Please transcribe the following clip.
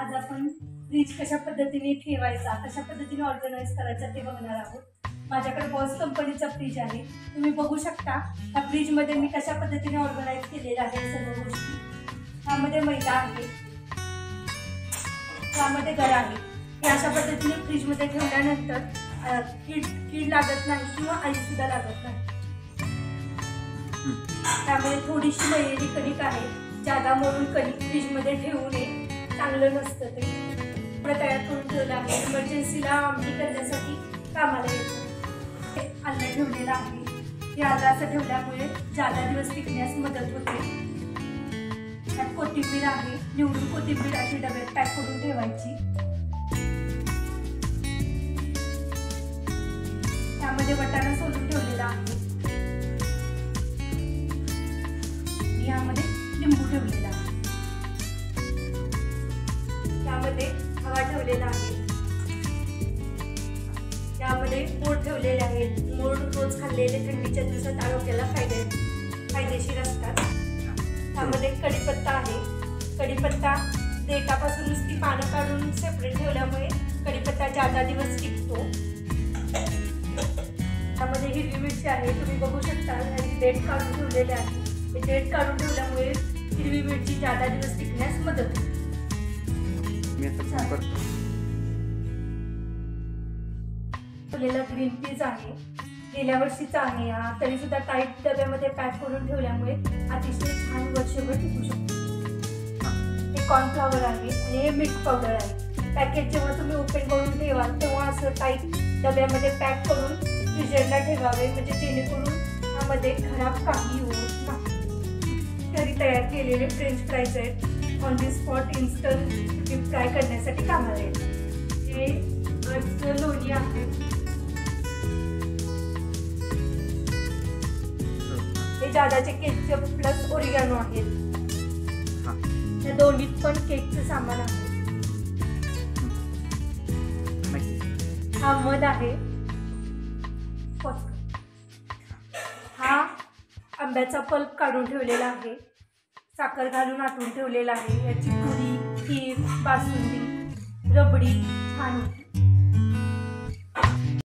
आज आपण फ्रीज कशा पद्धतीने ठेवायचा कशा पद्धतीने ऑर्गनाईज करायचा ते बघणार आहोत. माझ्याकडे बॉस कंपनीचा फ्रीज आहे. तुम्ही बघू शकता त्या फ्रीजमध्ये मी कशा पद्धतीने ऑर्गनाईज केलेलं आहे सर्व गोष्टी. त्यामध्ये मैदा आहे. त्यामध्ये गरा आहे. हे अशा पद्धतीने फ्रीजमध्ये ठेवल्यानंतर कीड कीड लागत नाही किंवा आईसुद्धा लागत नाही. त्यामध्ये थोडीशी मळलेली कणिक आहे. जादा मळून कणिक फ्रीजमध्ये ठेवू नये. चांगलं नसतं ते. थोडं तयार करून ठेवलं आहे. इमर्जन्सीला आमटी करण्यासाठी कामाला येतं. हे अन्न ठेवलेलं आहे. हे आलं असं ठेवल्यामुळे जादा दिवस टिकण्यास मदत होते. त्यात कोथिंबीर आहे. निवडून कोथिंबीर अशी डब्यात पॅक करून ठेवायची. त्यामध्ये वटाणा सोलून ठेवलेला आहे. यामध्ये ठेवलेला आहे. त्यामध्ये मोड ठेवलेले आहेत. मोड रोज खाल्लेले थंडीच्या दिवसात आरोग्याला फायदे फायदेशीर असतात. त्यामध्ये कढीपत्ता आहे. कढीपत्ता देठापासून नुसती पानं काढून सेपरेट ठेवल्यामुळे कढीपत्ता जादा दिवस टिकतो. त्यामध्ये हिरवी मिरची आहे. तुम्ही बघू शकता ह्याची डेट काढून ठेवलेले आहे. देठ काढून ठेवल्यामुळे हिरवी मिरची जादा दिवस टिकण्यास मदत होते. ग्रीन पीज आहे. गेल्या वर्षीचा आहे हा. तरी सुद्धा टाईट डब्यामध्ये पॅक करून ठेवल्यामुळे अतिशय छान वर्षभर टिकू शकतो. हे कॉर्नफ्लॉवर आहे आणि हे मिल्क पावडर आहे. पॅकेट जेव्हा तुम्ही ओपन करून ठेवाल तेव्हा असं टाईट डब्यामध्ये पॅक करून फ्रीजरला ठेवावे. म्हणजे जेणेकरून मध्ये खराब काही होत नाही. घरी तयार केलेले फ्रेंच फ्राईज आहेत. On the spot instant deep fry करण्यासाठी कामाला येतात हे अर्जचं लोणी आहे. हे दादाचे केकचे प्लस ओरिगानो आहेत हां. या दोन्हीत पण केकचे सामान आहे. हा मध आहे. हा आंब्याचा पल्प काढून ठेवलेला आहे. साखर घालून आटून ठेवलेला आहे. याची पुरी खीर बासुंदी रबडी छान होती